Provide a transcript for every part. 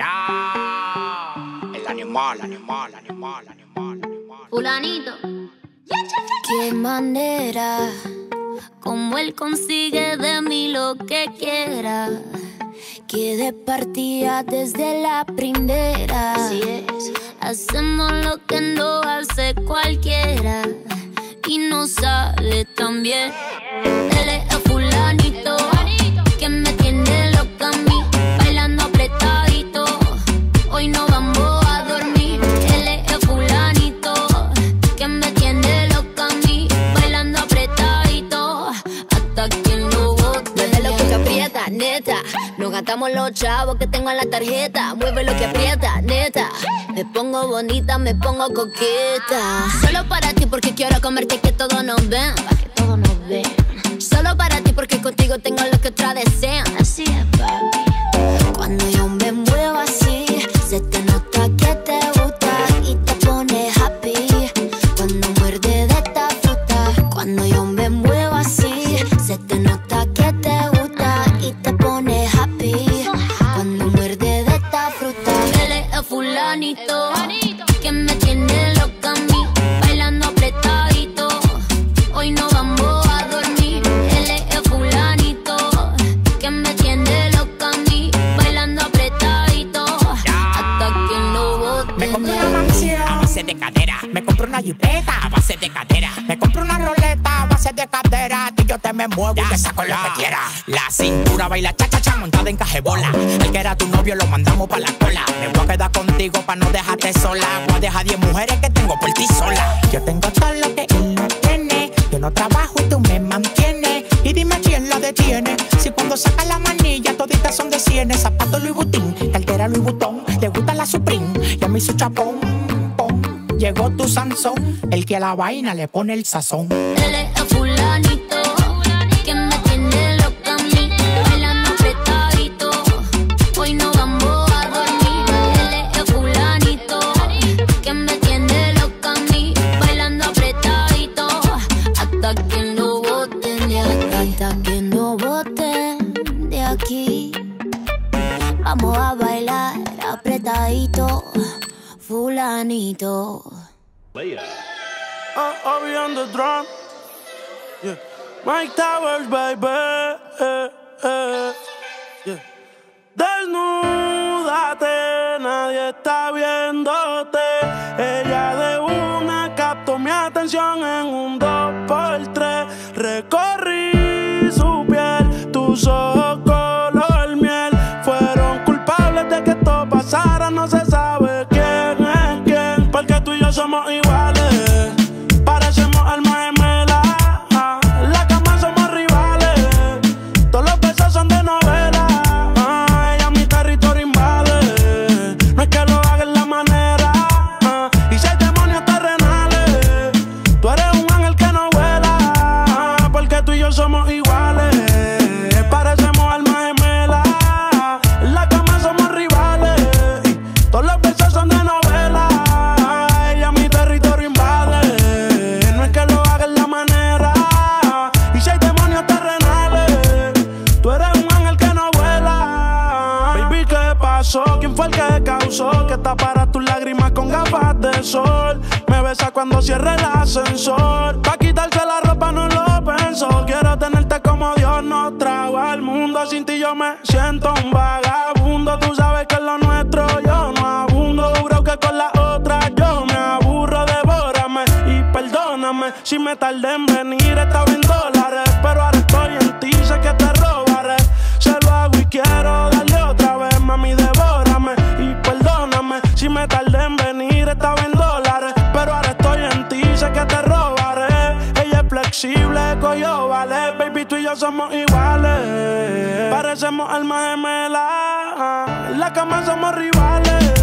Ya. El animal, animal, animal, animal, animal. Fulanito. Qué manera, como él consigue de mí lo que quiera. Que de partida desde la primera. Así es. Hacemos lo que no hace cualquiera. Y no sale tan bien. Nos gastamos los chavos que tengo en la tarjeta. Mueve lo que aprieta, neta. Me pongo bonita, me pongo coqueta. Solo para ti porque quiero comerte que todos nos ven. Pa' que todos nos ven. Solo para ti porque contigo tengo lo que otras desean. Así es, papi. Cuando yo me me muevo y te saco lo que quiera. La cintura baila cha cha cha montada en cajebola. El que era tu novio lo mandamos pa' la cola. Me voy a quedar contigo pa' no dejarte sola. Voy a dejar 10 mujeres que tengo por ti sola. Yo tengo todo lo que él no tiene. Yo no trabajo y tú me mantienes. Y dime quién la detiene. Si cuando saca la manilla toditas son de cienes. Zapatos Louis Vuitton, cartera Louis Vuitton. Le gusta la Supreme y a mí su chapón. Llegó tu Sansón, el que a la vaina le pone el sazón. Él es fulanito Uh, Ori on the drum. Yeah. Towers, baby. Desnúdate, nadie está viéndote. Ella de una captó mi atención en un 2 por 3 Recorrí cuando cierre el ascensor. Pa' quitarse la ropa no lo pensó. Quiero tenerte como Dios nos trajo al mundo. Sin ti yo me siento un vagabundo. Tú sabes que es lo nuestro yo no abundo. Juro que con la otra yo me aburro. Devórame y perdóname si me tardé en venir. Estaba en dólares, tú y yo somos iguales. Parecemos almas gemelas. En la cama somos rivales.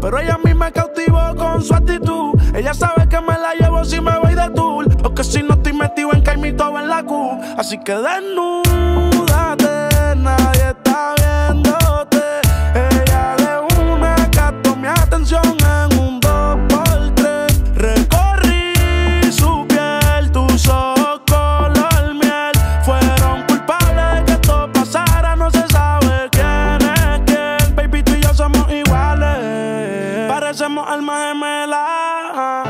Pero ella a mí me cautivó con su actitud. Ella sabe que me la llevo si me voy de tour. O que si no estoy metido en caimito en la Q. Así que desnúdate, Parecemos almas gemelas.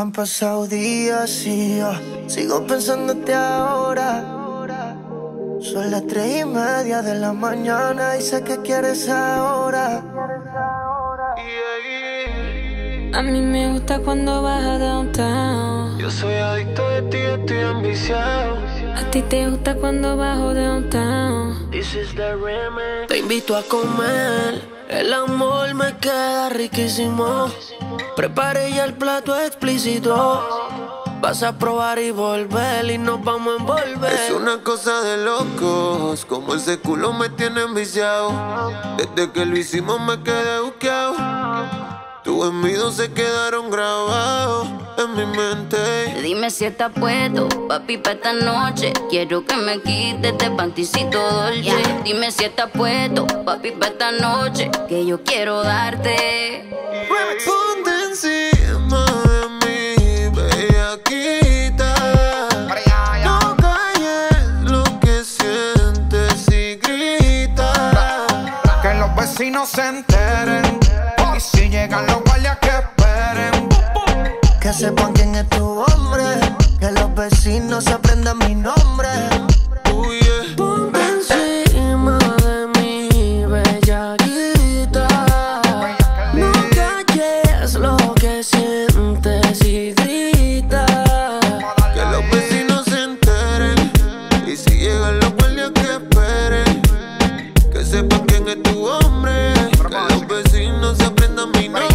Han pasado días y yo sigo pensándote ahora. Son las tres y media de la mañana y sé que quieres ahora. A mí me gusta cuando vas a downtown. Yo soy adicto de ti, estoy ambiciado. A ti te gusta cuando bajo downtown. This is the remix. Te invito a comer. El amor me queda riquísimo. Preparé ya el plato explícito. Vas a probar y volver y nos vamos a envolver. Es una cosa de locos, como ese culo me tiene enviciado. Desde que lo hicimos me quedé buqueado. Tus envidios se quedaron grabados en mi mente. Dime si estás puesto, papi, pa' esta noche. Quiero que me quites este panticito dolce. Dime si estás puesto, papi, pa' esta noche. Que yo quiero darte. see. Vecinos aprendan mi nombre.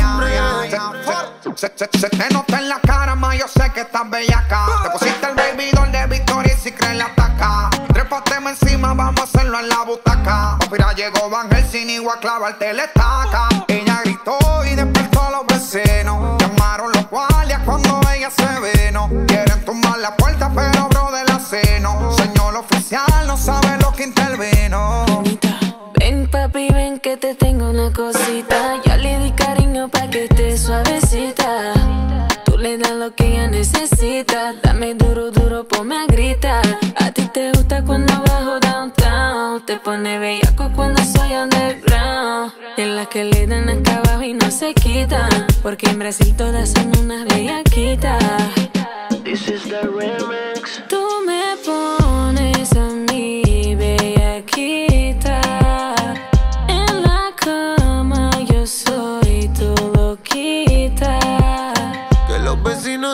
Se, se- se te nota en la cara, ma, yo sé que estás bellaca. Te pusiste el baby doll de Victoria y si crees la ataca. Trépateme encima, vamos a hacerlo en la butaca. Mira, llegó Van Helsing y voy a clavarte la estaca. Te tengo una cosita. Ya le di cariño pa' que esté suavecita. Tú le das lo que ella necesita. Dame duro, duro, ponme a gritar. A ti te gusta cuando bajo downtown. Te pone bellaco cuando soy underground. En las que le dan acá abajo y no se quitan. Porque en Brasil todas son unas bellaquitas.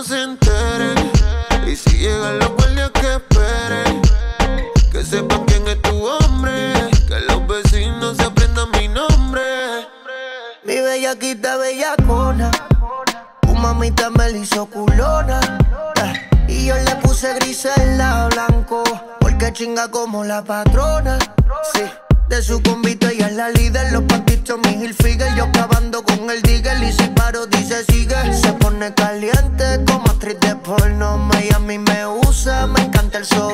Se enteren. Y si llegan los guardias que esperen. Que sepan quién es tu hombre. Que los vecinos se aprendan mi nombre. Mi bellaquita bellacona. Tu mamita me la hizo culona. Y yo le puse gris en la blanco. Porque chinga como la patrona. Sí. De su convito ella es la líder, los pantitos mi Hilfiger Yo acabando con el digger y si paro dice sigue Se pone caliente como actriz de porno. Miami me usa, me encanta el soborno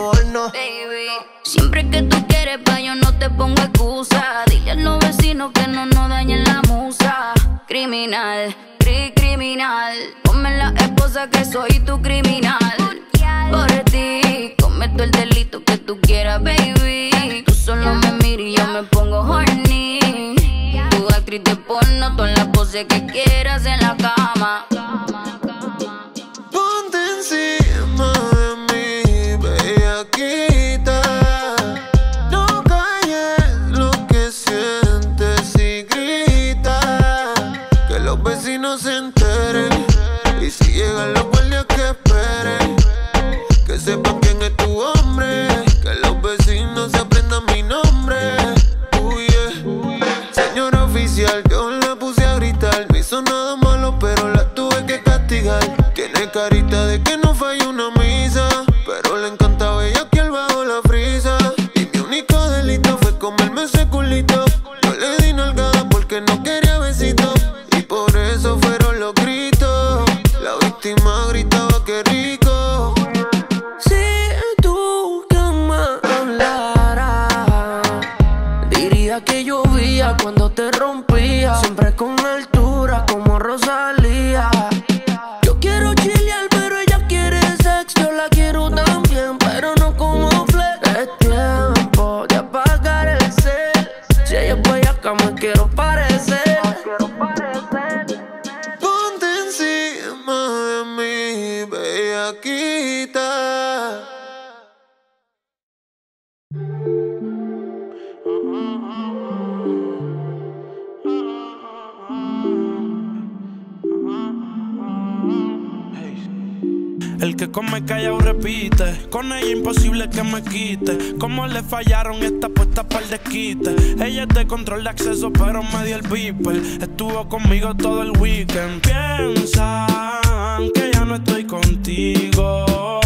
come callado repite. Con ella imposible que me quite. Como le fallaron esta puesta para el desquite. Ella es de control de acceso, pero me dio el beeper. Estuvo conmigo todo el weekend. Piensan que ya no estoy contigo.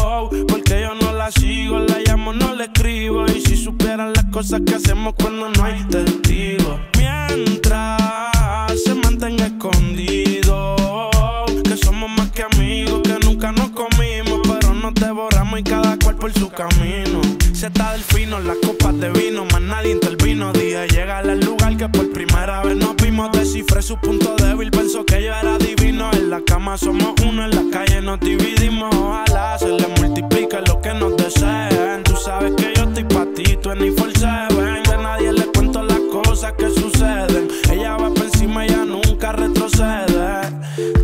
Porque yo no la sigo, la llamo, no le escribo. Y si supieran las cosas que hacemos cuando no hay testigos. Somos uno, en la calle nos dividimos. Ojalá se le multiplique lo que nos deseen. Tú sabes que yo estoy pa' ti, tú en for seven. De nadie le cuento las cosas que suceden. Ella va por encima, ella nunca retrocede.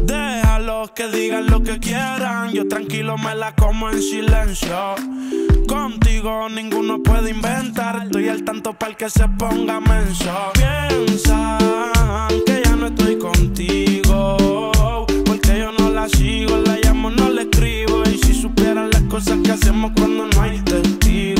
Déjalos que digan lo que quieran. Yo tranquilo me la como en silencio. Contigo ninguno puede inventar. Estoy al tanto para el que se ponga menso. Piensan que ya no estoy contigo. Sigo, la llamo, no le escribo. Y si supieran las cosas que hacemos cuando no hay testigos.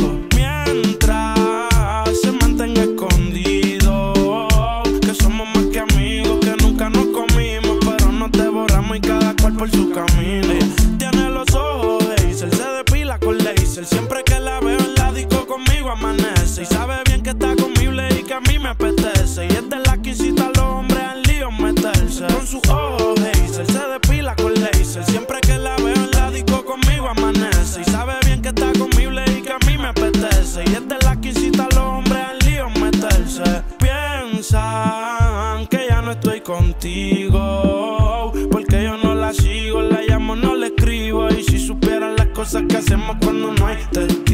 Cosas que hacemos cuando no hay testigos.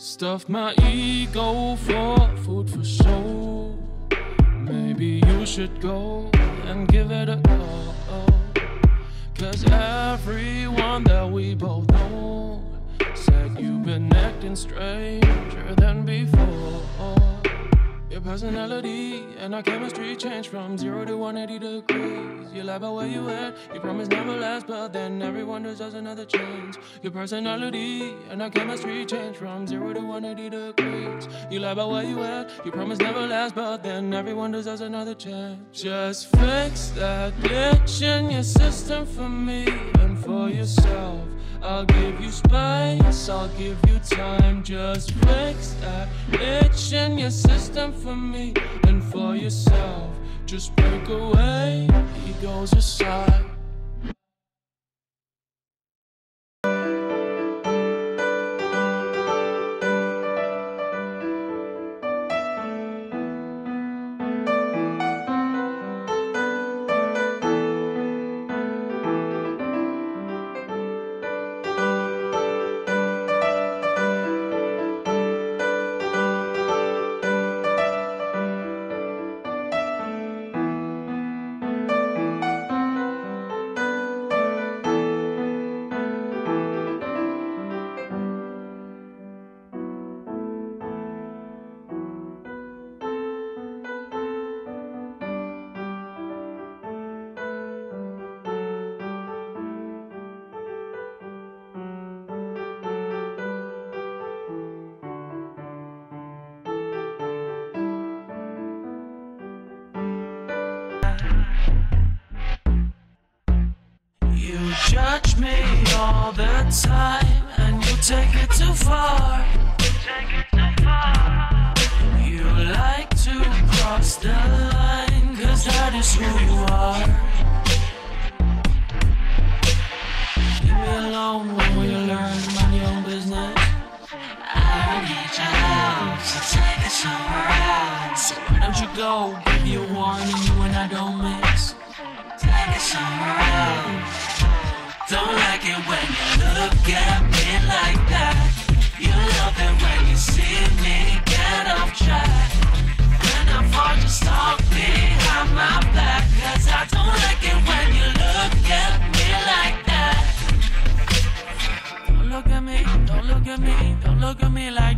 Stuff my ego for food for soul. Maybe you should go and give it a go. Cause everyone that we both know said you've been acting stranger than before. Your personality and our chemistry changed from zero to 180 degrees. You lie about where you at, you promise never last, but then everyone deserves another chance. Your personality and our chemistry changed from zero to 180 degrees. You lie about where you at, you promise never last, but then everyone deserves another chance. Just fix that glitch in your system for me and for yourself. I'll give you space, I'll give you time. Just fix that itch in your system for me and for yourself. Just break away, egos aside. The time and you take it too far. You like to cross the line, cause that is who you are. Leave me alone when we learn mind your own business. I need your help, so take it somewhere else. Why don't you go? Give you a warning, you and I don't mix. look at me like